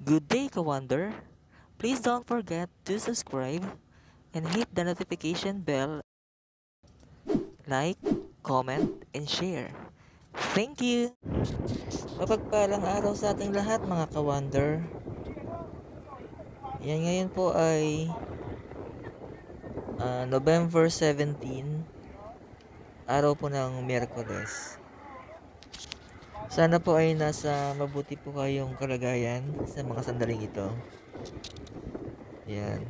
Good day, Kawander! Please don't forget to subscribe and hit the notification bell. Like, comment, and share. Thank you! Mapagpalang araw sa ating lahat mga Kawander. Yan ngayon po ay ah, November 17, araw po ng Miyerkules. Sana po ay nasa mabuti po kayong kalagayan sa mga sandaling ito. Yan.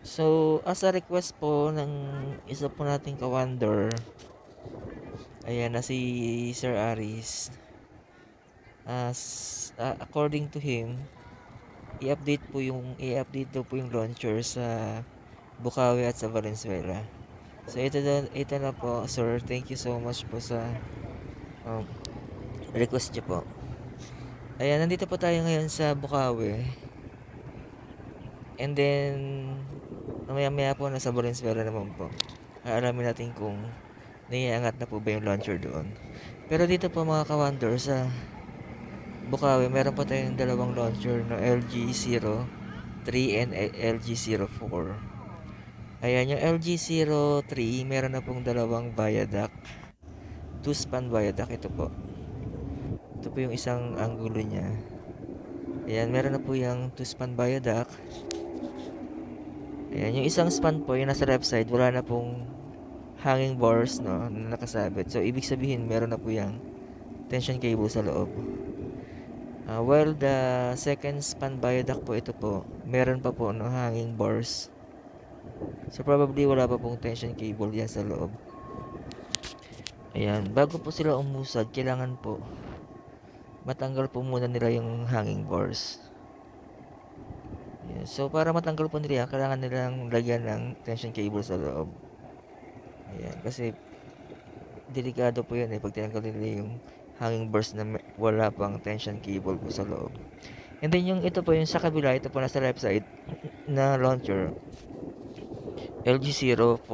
So, as a request po ng isa po nating kawander, ayan na si Sir Aris. As ah, according to him, i-update po yung i-update po yung launcher sa Bukawi at sa Valenzuela. So ito na, ito na po, sir. Thank you so much po sa um, request niyo po. Ayan, nandito po tayo ngayon sa Bukawi. And then, mamaya-maya po nasa Valenzuela naman po. Aalamin natin kung naiangat na po ba yung launcher doon. Pero dito po mga kawander sa Bukawi, meron po tayong dalawang launcher na LG03 and LG04. Ayan, yung LG03, meron na pong dalawang viaduct. Two span viaduct ito po. Ito po yung isang angulo niya. Ayan, meron na po yung two span viaduct. Ayan, yung isang span po, yung nasa left side, wala na pong hanging bars, no, na nakasabit. So, ibig sabihin, meron na po yung tension cable sa loob. Uh, while the second span viaduct po, ito po, meron pa po no hanging bars. So probably wala pa pong tension cable yan sa loob. Ayan, bago po sila umusad, kailangan po matanggal po muna nila yung hanging bars. Ayan, so para matanggal po nila, kailangan nilang lagyan ng tension cable sa loob. Ayan, kasi delikado po yan eh pag tinanggal nila yung hanging bars na wala pang tension cable po sa loob. And then yung ito po yung sa kabila, ito po nasa left side na launcher. LG04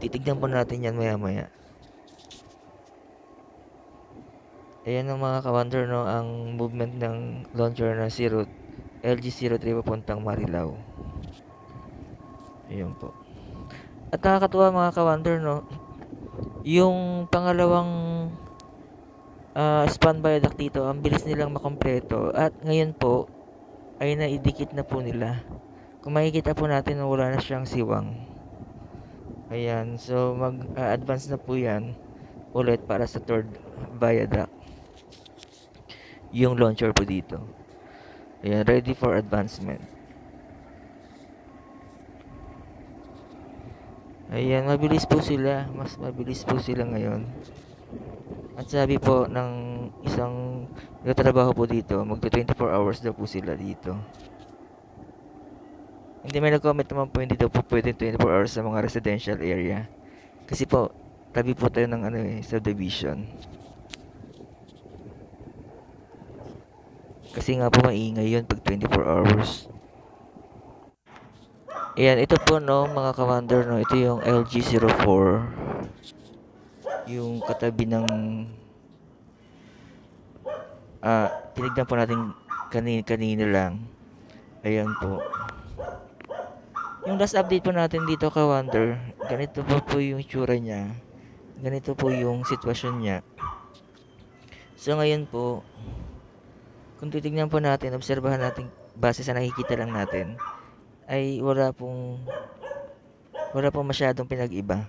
titignan po natin yan maya maya ayan ang mga kawander no ang movement ng launcher na 0 LG03 papuntang Marilao. Ayan po. At nakakatuwa mga kawander no yung pangalawang ah, span viaduct dito ang bilis nilang makompleto at ngayon po ay naidikit na po nila kung makikita po natin na wala na siyang siwang. Ayan, so mag-advance na po yan ulit para sa third viaduct. Yung launcher po dito. Ayan, ready for advancement. Ayan, mabilis po sila. Mas mabilis po sila ngayon. At sabi po ng isang nagtatrabaho po dito, magto 24 hours daw po sila dito. Hindi may nag-comment naman po hindi daw po pwede 24 hours sa mga residential area. Kasi po, tabi po tayo ng ano eh, subdivision. Kasi nga po maingay yun pag 24 hours. Ayan, ito po no, mga commander no, ito yung LG04. Yung katabi ng ah, tinignan po natin kanina, kanina lang. Ayan po. Yung last update po natin dito ka Wonder, ganito po po yung itsura niya. Ganito po yung sitwasyon niya. So ngayon po, kung titignan po natin, obserbahan natin base sa nakikita lang natin, ay wala pong wala pong masyadong pinag-iba.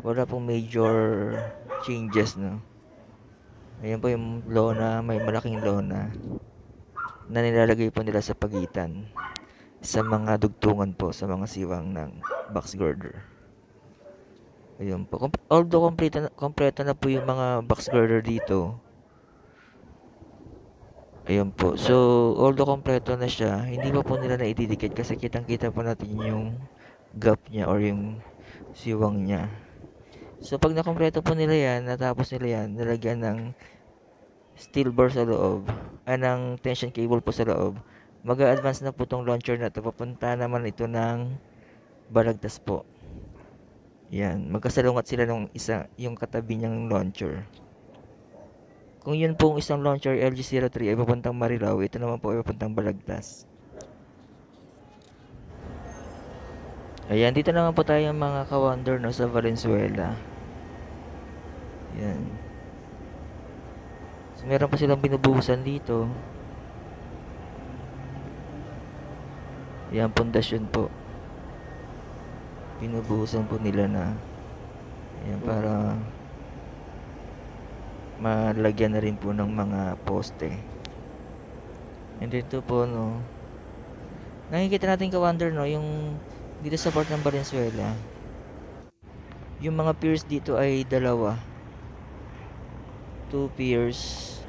Wala pong major changes, no. Ayan po yung lona, may malaking lona na nilalagay po nila sa pagitan sa mga dugtungan po sa mga siwang ng box girder. Ayun po. Although kompleto na, kompleto na po yung mga box girder dito. Ayun po. So, although kompleto na siya, hindi pa po nila na ididikit kasi kitang-kita po natin yung gap niya or yung siwang niya. So, pag nakompleto po nila yan, natapos nila yan, nilagyan ng steel bar sa loob, ah, ng tension cable po sa loob, mag-advance na po tong launcher na to. Papunta naman ito ng Balagtas po. Yan, magkasalungat sila nung isa, yung katabi niyang launcher. Kung yun pong isang launcher LG03 ay papuntang Marilao, ito naman po ay papuntang Balagtas. Ayan, dito naman po tayo mga ka-wonder no, sa Valenzuela. Ayan. So, meron pa silang binubuhusan dito. Ayan, pundasyon po. Binubuhusan po nila na ayan, para malagyan na rin po ng mga poste. And dito po, no, nakikita natin ka-wonder, no, yung dito sa port ng Valenzuela, yung mga piers dito ay dalawa. Two piers.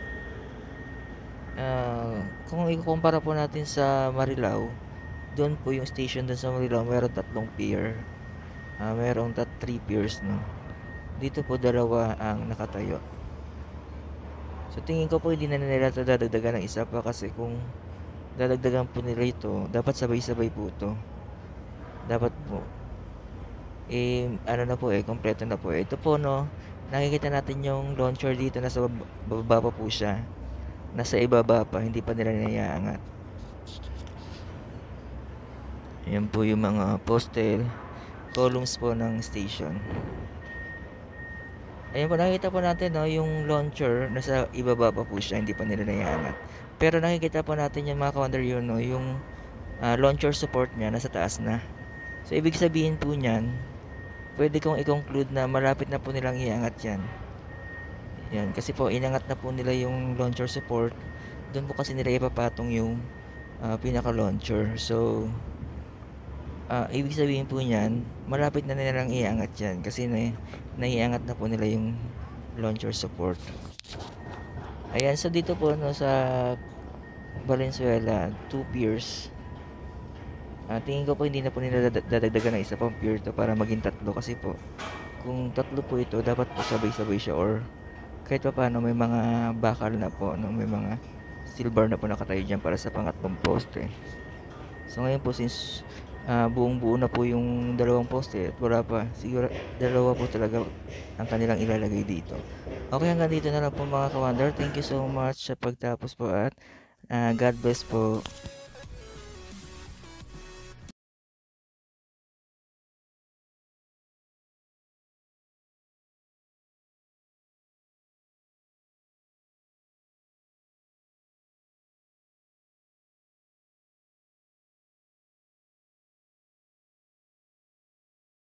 Ah, kung ikukumpara po natin sa Marilao, doon po yung station doon sa Marilao, meron tatlong pier. Ah, merong tat three piers, no. Dito po dalawa ang nakatayo. So tingin ko po hindi na nila ito dadagdagan ng isa pa kasi kung dadagdagan po nila ito, dapat sabay-sabay po ito. Dapat po eh ano na po eh, kompleto na po. eh. Ito po no, nakikita natin yung launcher dito nasa bab- bababa pa po siya. Nasa ibaba pa, hindi pa nila naiaangat. Yan po yung mga poste columns po ng station. Ayan po, nakikita po natin, no, yung launcher, nasa ibaba pa po siya, hindi pa nila naiangat. Pero nakikita po natin yung mga ka-wonder yun, no, yung ah, launcher support niya, nasa taas na. So, ibig sabihin po niyan, pwede kong i-conclude na malapit na po nilang iangat yan. Yan, kasi po, inangat na po nila yung launcher support. Doon po kasi nila ipapatong yung ah, pinaka-launcher. So, ah, ibig sabihin po niyan, malapit na nilang iangat yan kasi na, naiangat na po nila yung launcher support. Ayan, so dito po no, sa Valenzuela, two piers. Ah, tingin ko po hindi na po nila dad- dadagdagan ng isa pang pier to para maging tatlo kasi po kung tatlo po ito dapat po sabay-sabay siya or kahit pa paano may mga bakal na po no, may mga bar na po nakatayo dyan para sa pangatlong poste. So ngayon po since ah, buong buo na po yung dalawang poste at wala pa siguro dalawa po talaga ang kanilang ilalagay dito. Okay hanggang dito na lang po mga ka-wonder. Thank you so much sa pagtapos po at ah, God bless po.